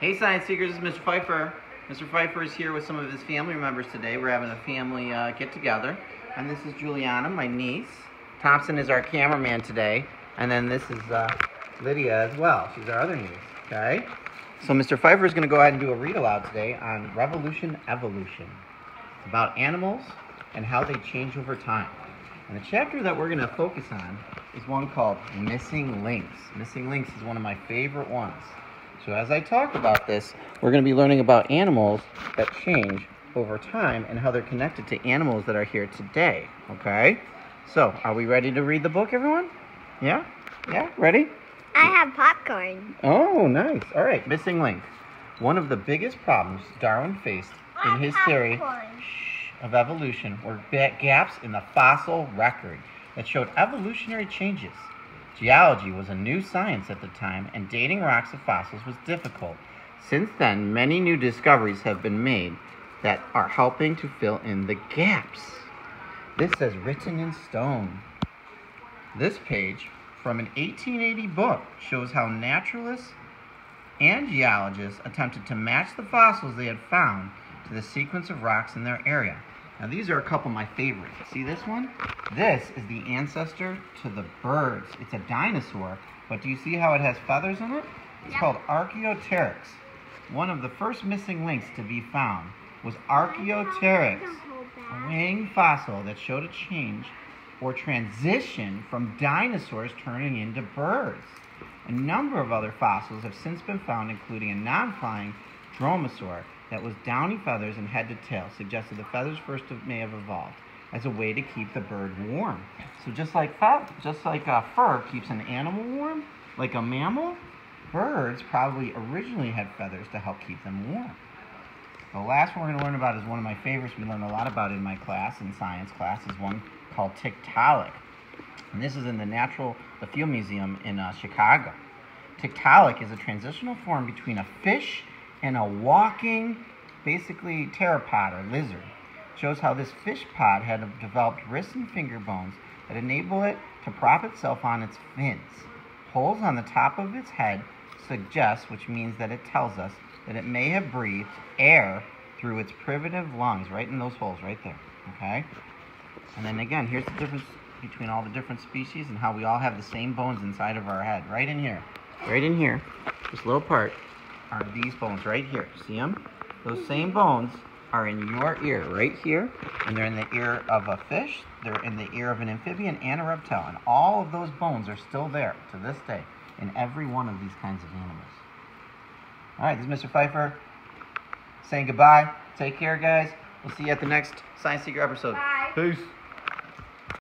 Hey, Science Seekers, this is Mr. Pfeifer. Mr. Pfeifer is here with some of his family members today. We're having a family uh, get together. And this is Juliana, my niece. Thompson is our cameraman today. And then this is uh, Lydia as well. She's our other niece, okay? So Mr. Pfeifer is going to go ahead and do a read aloud today on Revolution Evolution. It's about animals and how they change over time. And the chapter that we're going to focus on is one called Missing Links. Missing Links is one of my favorite ones. So as I talk about this, we're going to be learning about animals that change over time and how they're connected to animals that are here today. Okay? So, are we ready to read the book, everyone? Yeah? Yeah? Ready? I have popcorn. Oh, nice. All right, Missing Link. One of the biggest problems Darwin faced in his theory of evolution were gaps in the fossil record that showed evolutionary changes. Geology was a new science at the time, and dating rocks of fossils was difficult. Since then, many new discoveries have been made that are helping to fill in the gaps. This says written in stone. This page from an 1880 book shows how naturalists and geologists attempted to match the fossils they had found to the sequence of rocks in their area. Now these are a couple of my favorites. See this one? This is the ancestor to the birds. It's a dinosaur, but do you see how it has feathers in it? It's Yep. called Archaeopteryx. One of the first missing links to be found was Archaeopteryx, a wing fossil that showed a change or transition from dinosaurs turning into birds. A number of other fossils have since been found, including a non-flying dromaeosaur that was downy feathers and head to tail, suggested the feathers first may have evolved as a way to keep the bird warm. So just like fe- just like uh, fur keeps an animal warm, like a mammal, birds probably originally had feathers to help keep them warm. The last one we're going to learn about is one of my favorites. We learn a lot about in my class, in science class, is one called Tiktaalik. And this is in the Natural, the Field Museum in uh, Chicago. Tiktaalik is a transitional form between a fish and a walking, basically tetrapod or lizard. Shows how this fish pod had developed wrist and finger bones that enable it to prop itself on its fins. Holes on the top of its head suggest, which means that it tells us that it may have breathed air through its primitive lungs, right in those holes, right there. Okay? And then again, here's the difference between all the different species and how we all have the same bones inside of our head, right in here. Right in here, this little part, are these bones right here. See them? Those same bones are in your ear, right here, and they're in the ear of a fish, they're in the ear of an amphibian and a reptile, and all of those bones are still there to this day in every one of these kinds of animals. All right, this is Mr. Pfeifer saying goodbye. Take care, guys. We'll see you at the next Science Seeker episode. Bye. Peace.